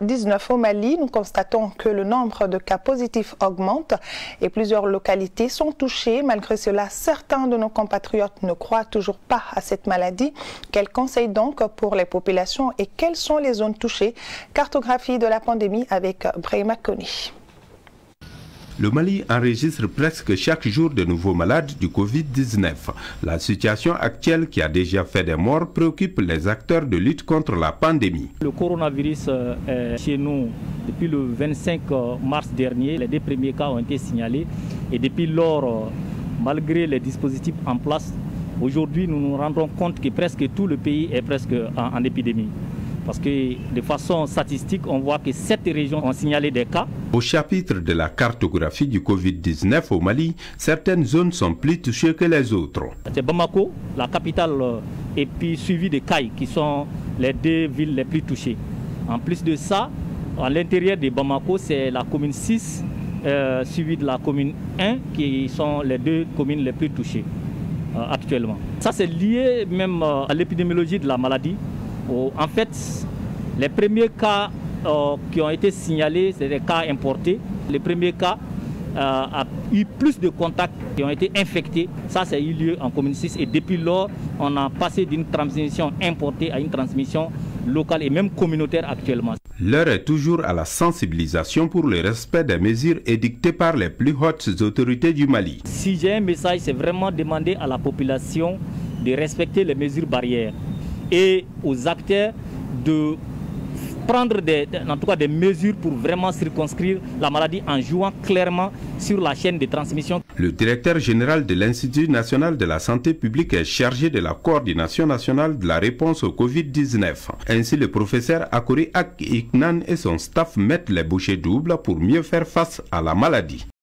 19 au Mali, nous constatons que le nombre de cas positifs augmente et plusieurs localités sont touchées. Malgré cela, certains de nos compatriotes ne croient toujours pas à cette maladie. Quels conseils donc pour les populations et quelles sont les zones touchées? Cartographie de la pandémie avec Brahima Koni. Le Mali enregistre presque chaque jour de nouveaux malades du Covid-19. La situation actuelle qui a déjà fait des morts préoccupe les acteurs de lutte contre la pandémie. Le coronavirus est chez nous depuis le 25 mars dernier. Les deux premiers cas ont été signalés et depuis lors, malgré les dispositifs en place, aujourd'hui nous nous rendons compte que presque tout le pays est presque en épidémie. Parce que de façon statistique, on voit que sept régions ont signalé des cas. Au chapitre de la cartographie du Covid-19 au Mali, certaines zones sont plus touchées que les autres. C'est Bamako, la capitale, et puis suivi de Caille, qui sont les deux villes les plus touchées. En plus de ça, à l'intérieur de Bamako, c'est la commune 6, euh, suivie de la commune 1, qui sont les deux communes les plus touchées euh, actuellement. Ça, c'est lié même euh, à l'épidémiologie de la maladie. En fait, les premiers cas euh, qui ont été signalés, c'est des cas importés. Les premiers cas euh, a eu plus de contacts qui ont été infectés. Ça, ça a eu lieu en commune 6. Et depuis lors, on a passé d'une transmission importée à une transmission locale et même communautaire actuellement. L'heure est toujours à la sensibilisation pour le respect des mesures édictées par les plus hautes autorités du Mali. Si j'ai un message, c'est vraiment demander à la population de respecter les mesures barrières et aux acteurs de prendre des, mesures pour vraiment circonscrire la maladie en jouant clairement sur la chaîne de transmission. Le directeur général de l'Institut national de la santé publique est chargé de la coordination nationale de la réponse au Covid-19. Ainsi, le professeur Akori Ak Iknan et son staff mettent les bouchées doubles pour mieux faire face à la maladie.